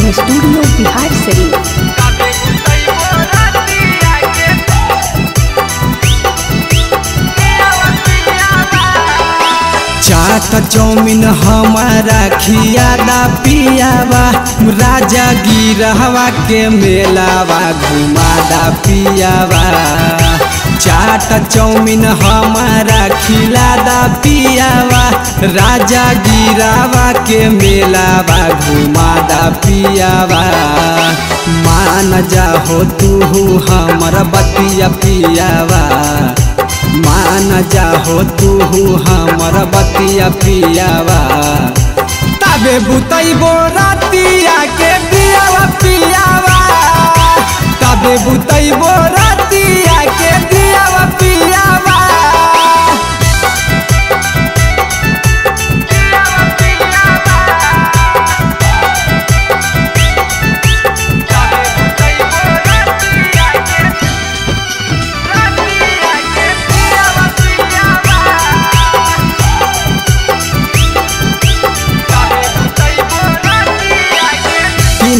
शरीफ चाट chowmein हमारा खियादा पियावा राजा गिरहवा के मेलावा घुमादा पियावा। चाट चौमिन हमारा खिला दा पियावा, राजा गिरावा के मेलावा घुमादा पियावा। मान जा हो तू हमर बतिया पियावा। मान जा हो तू हमर बतिया पियावा। तबे बुतैबो रतिया के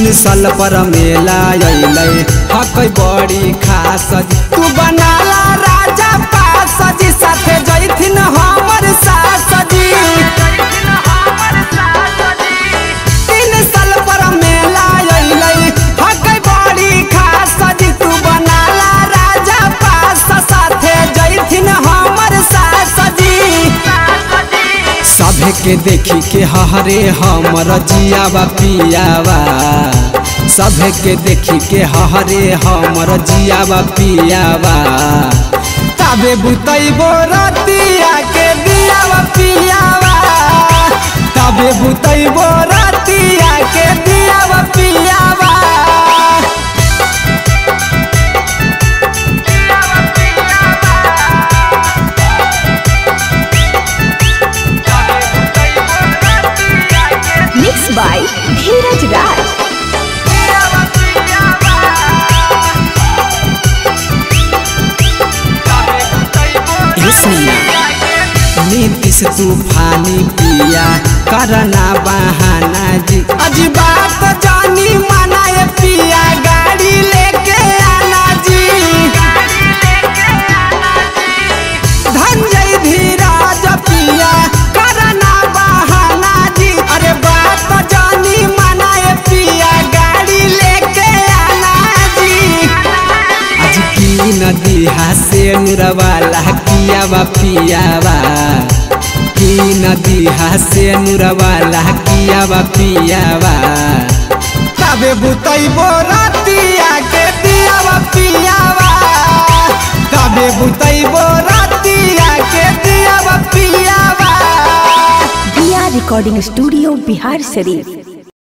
तीन साल पर मेला अइलै। हकै बड़ी खास तू बनाला राजा पास जी साथे जैथिन हमर सास जी के देखी के हरे हमर जियावा पियावा। सभे के देखी के हरे हमर जियावा, पियावा। तबे बुतैबो रतिया के दियावा, पियावा। तबे बुतैबो नीतीश तूफानी पिया, करना बहाना जी। अज बात जानी मनाए पिया, गाड़ी लेके आना जी। धनजय धीराज पिया, करना बहाना जी। अरे बात जानी मनाए पिया, गाड़ी लेके आना जी। आज की नदी हासे नुरवाला कियावा पियावा पियावा की नदी हासे नुरवाला कियावा पियावा तबे बुतैबो रतिया के दियावा पियावा तबे बुतैबो रतिया के दियावा पियावा रिकॉर्डिंग स्टूडियो बिहार शरीफ